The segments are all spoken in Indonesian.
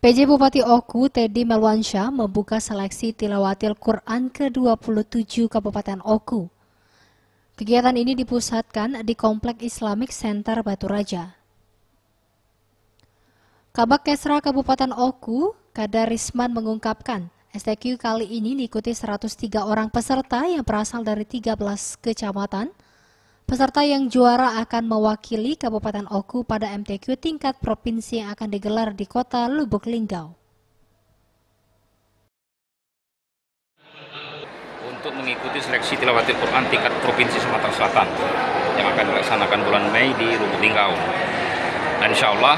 PJ Bupati Oku, Teddy Melwansyah, membuka seleksi tilawatil Quran ke-27 Kabupaten Oku. Kegiatan ini dipusatkan di Komplek Islamic Center Batu Raja. Kabak Kesra Kabupaten Oku, Kadar Risman mengungkapkan, STQ kali ini diikuti 103 orang peserta yang berasal dari 13 kecamatan, Peserta yang juara akan mewakili Kabupaten Oku pada MTQ tingkat provinsi yang akan digelar di kota Lubuk Linggau. Untuk mengikuti seleksi tilawatil Quran tingkat provinsi Sumatera Selatan yang akan dilaksanakan bulan Mei di Lubuk Linggau. Dan insya Allah,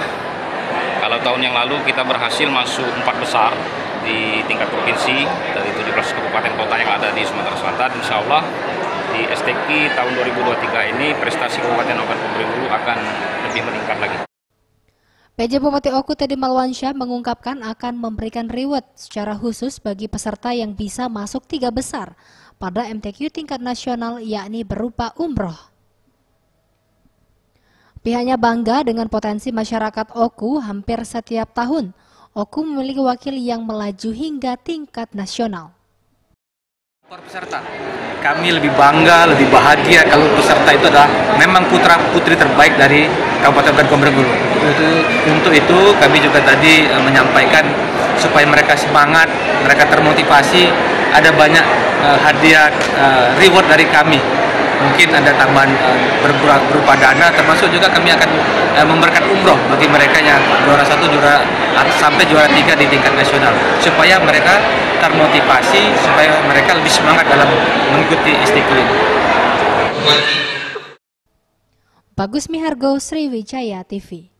kalau tahun yang lalu kita berhasil masuk empat besar di tingkat provinsi dari 17 kabupaten kota yang ada di Sumatera Selatan, insya Allah di STQ tahun 2023 ini prestasi Kabupaten Ogan Ulu akan lebih meningkat lagi. PJ Bupati Oku Teddy Malwansyah mengungkapkan akan memberikan reward secara khusus bagi peserta yang bisa masuk tiga besar pada MTQ tingkat nasional yakni berupa umroh. Pihaknya bangga dengan potensi masyarakat Oku hampir setiap tahun. Oku memiliki wakil yang melaju hingga tingkat nasional. Peserta, kami lebih bangga, lebih bahagia kalau peserta itu adalah memang putra putri terbaik dari Kabupaten Komering Ulu. Untuk itu kami juga tadi eh, menyampaikan supaya mereka semangat, mereka termotivasi, ada banyak uh, hadiah uh, reward dari kami. Mungkin ada tambahan uh, berupa, berupa dana, termasuk juga kami akan uh, memberikan umroh bagi mereka yang juara satu, juara sampai juara tiga di tingkat nasional, supaya mereka termotivasi supaya mereka lebih semangat dalam mengikuti istiqlal. Bagus Mihargo Sriwijaya TV